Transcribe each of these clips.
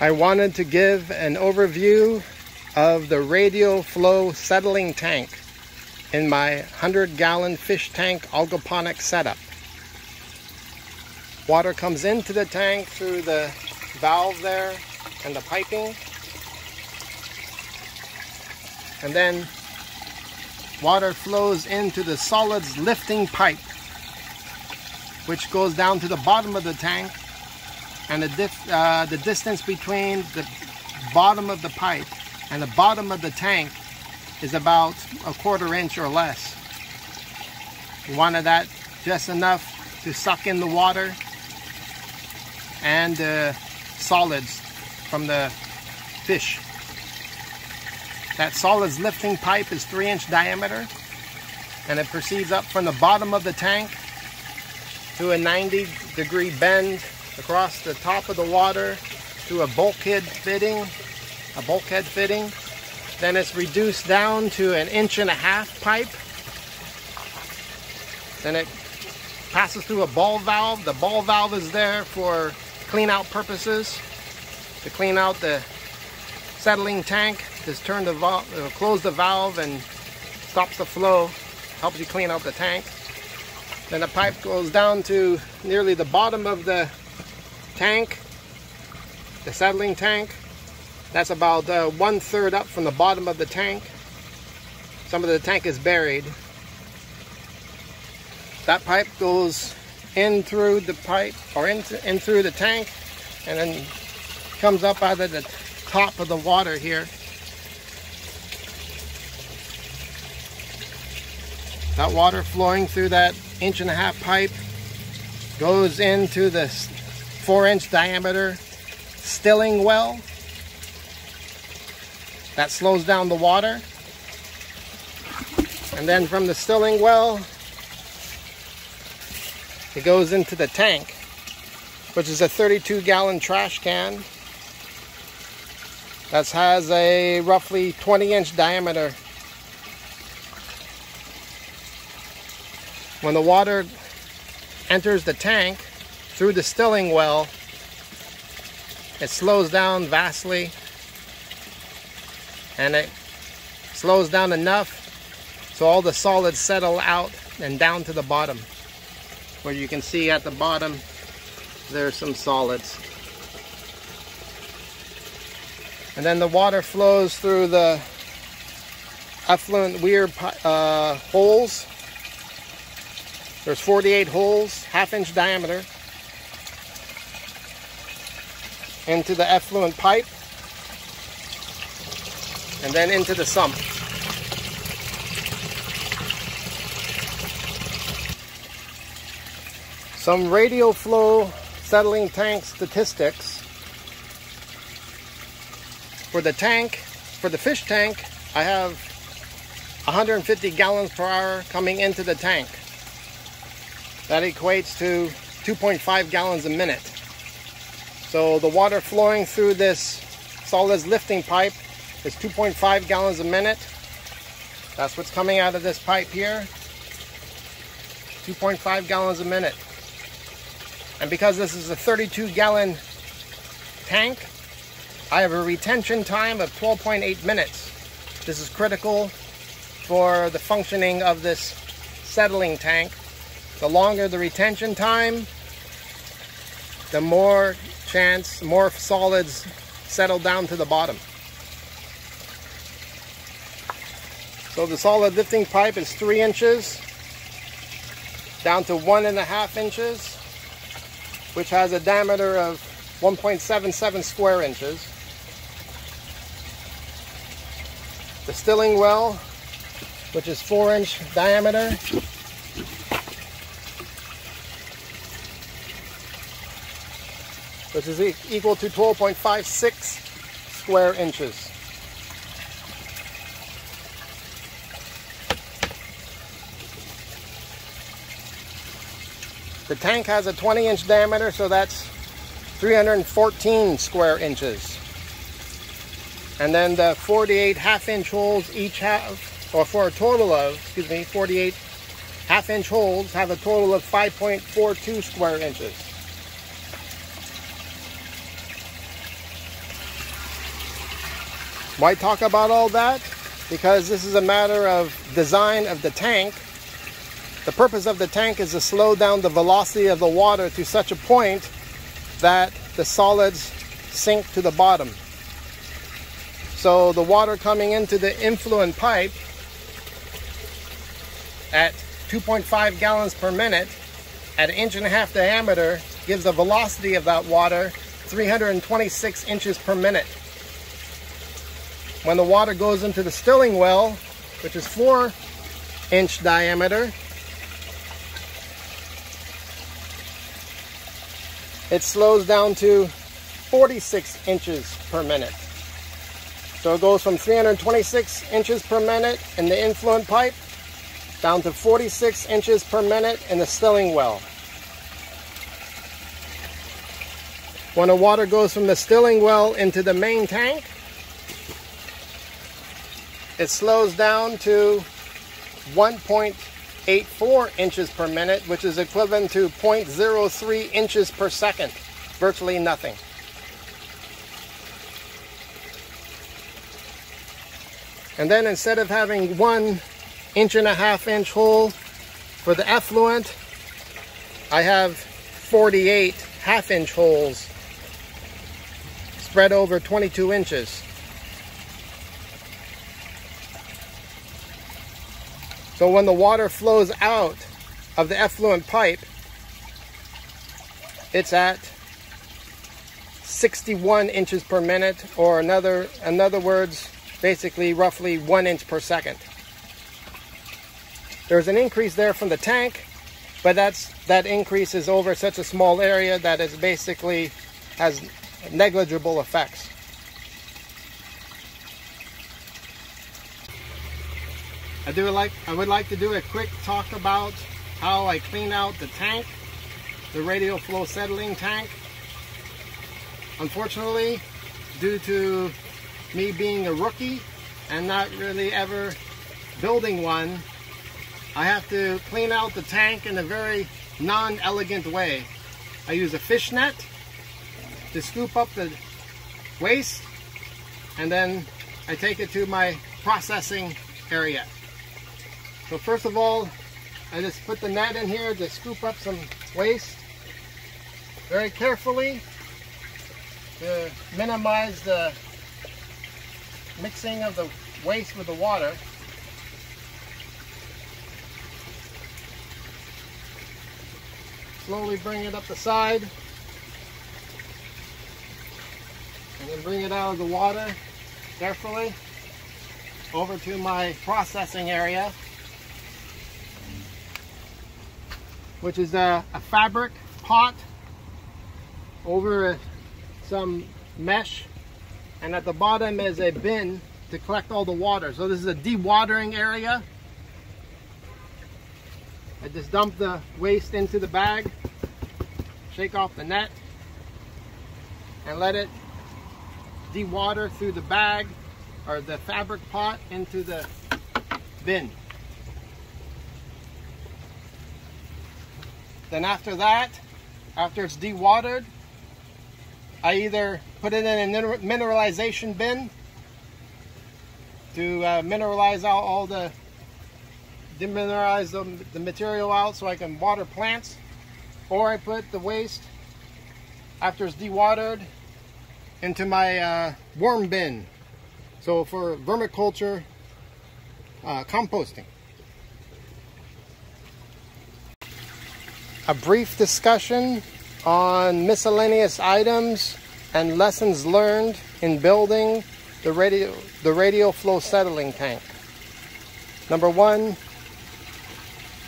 I wanted to give an overview of the radial flow settling tank in my 100 gallon fish tank aquaponic setup. Water comes into the tank through the valve there and the piping. And then water flows into the solids lifting pipe, which goes down to the bottom of the tank. And the, uh, the distance between the bottom of the pipe and the bottom of the tank is about a quarter inch or less. You wanted that just enough to suck in the water and uh, solids from the fish. That solids lifting pipe is three inch diameter and it proceeds up from the bottom of the tank to a 90 degree bend across the top of the water to a bulkhead fitting, a bulkhead fitting. Then it's reduced down to an inch and a half pipe. Then it passes through a ball valve. The ball valve is there for clean out purposes to clean out the settling tank just turn the valve uh, close the valve and stops the flow helps you clean out the tank then the pipe goes down to nearly the bottom of the tank the settling tank that's about uh, one third up from the bottom of the tank some of the tank is buried that pipe goes in through the pipe or in, in through the tank and then comes up out of the top of the water here. That water flowing through that inch and a half pipe goes into the four inch diameter stilling well. That slows down the water. And then from the stilling well, it goes into the tank, which is a 32 gallon trash can that has a roughly 20 inch diameter. When the water enters the tank through the stilling well, it slows down vastly. And it slows down enough so all the solids settle out and down to the bottom. Where you can see at the bottom there's some solids. And then the water flows through the effluent weir uh, holes. There's 48 holes half inch diameter into the effluent pipe and then into the sump Some radial flow settling tank statistics. For the tank, for the fish tank, I have 150 gallons per hour coming into the tank. That equates to 2.5 gallons a minute. So the water flowing through this solids lifting pipe is 2.5 gallons a minute. That's what's coming out of this pipe here. 2.5 gallons a minute. And because this is a 32 gallon tank, I have a retention time of 12.8 minutes. This is critical for the functioning of this settling tank. The longer the retention time, the more chance, more solids settle down to the bottom. So the solid lifting pipe is three inches down to one and a half inches which has a diameter of 1.77 square inches. The stilling well, which is 4 inch diameter. Which is equal to 12.56 square inches. The tank has a 20 inch diameter, so that's 314 square inches. And then the 48 half inch holes each have, or for a total of, excuse me, 48 half inch holes have a total of 5.42 square inches. Why talk about all that? Because this is a matter of design of the tank. The purpose of the tank is to slow down the velocity of the water to such a point that the solids sink to the bottom. So the water coming into the influent pipe at 2.5 gallons per minute at an inch and a half diameter gives the velocity of that water 326 inches per minute. When the water goes into the stilling well, which is 4 inch diameter, it slows down to 46 inches per minute. So it goes from 326 inches per minute in the influent pipe down to 46 inches per minute in the stilling well. When the water goes from the stilling well into the main tank, it slows down to 1.84 inches per minute, which is equivalent to 0.03 inches per second. Virtually nothing. And then instead of having one inch and a half inch hole for the effluent, I have 48 half inch holes spread over 22 inches. So when the water flows out of the effluent pipe, it's at 61 inches per minute, or another, in other words, basically roughly one inch per second. There's an increase there from the tank, but that's that increase is over such a small area that it basically has negligible effects. I do like I would like to do a quick talk about how I clean out the tank, the radial flow settling tank. Unfortunately, due to me being a rookie and not really ever building one, I have to clean out the tank in a very non-elegant way. I use a fishnet to scoop up the waste and then I take it to my processing area. So first of all, I just put the net in here to scoop up some waste very carefully to minimize the mixing of the waste with the water. Slowly bring it up the side and then bring it out of the water carefully over to my processing area which is a, a fabric pot over some mesh. And at the bottom is a bin to collect all the water. So this is a dewatering area. I just dump the waste into the bag shake off the net and let it dewater through the bag or the fabric pot into the bin. Then after that, after it's dewatered, I either put it in a mineralization bin to uh, mineralize out all the demineralize the, the material out so I can water plants or I put the waste after it's dewatered into my uh, worm bin. So for vermiculture uh, composting. A brief discussion on miscellaneous items and lessons learned in building the radio, the radial flow settling tank. Number one,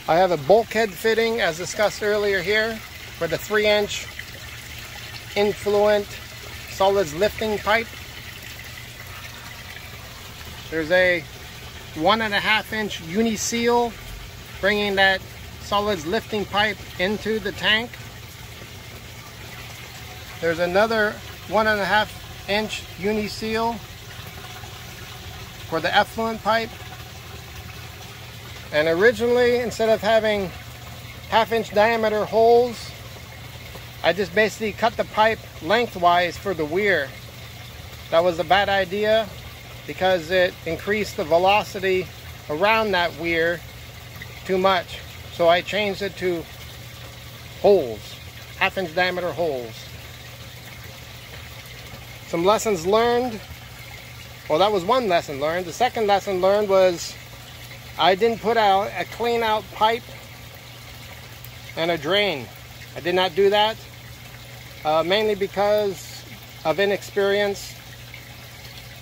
I have a bulkhead fitting as discussed earlier here for the three inch influent solids lifting pipe. There's a one and a half inch uni seal bringing that solids lifting pipe into the tank. There's another one and a half inch uni seal for the effluent pipe. And originally, instead of having half inch diameter holes I just basically cut the pipe lengthwise for the weir. That was a bad idea because it increased the velocity around that weir too much. So I changed it to holes, half inch diameter holes. Some lessons learned. Well, that was one lesson learned. The second lesson learned was I didn't put out a clean out pipe and a drain. I did not do that, uh, mainly because of inexperience.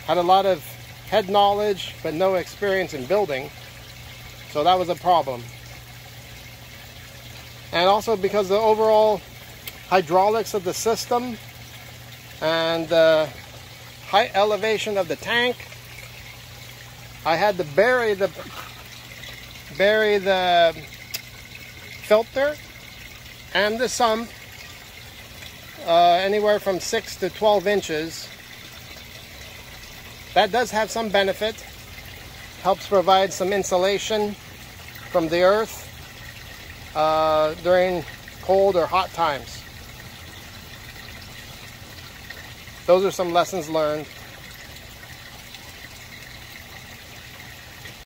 Had a lot of head knowledge, but no experience in building. So that was a problem. And also because the overall hydraulics of the system and the high elevation of the tank, I had to bury the bury the filter and the sump uh, anywhere from 6 to 12 inches. That does have some benefit. Helps provide some insulation from the earth uh, during cold or hot times. Those are some lessons learned.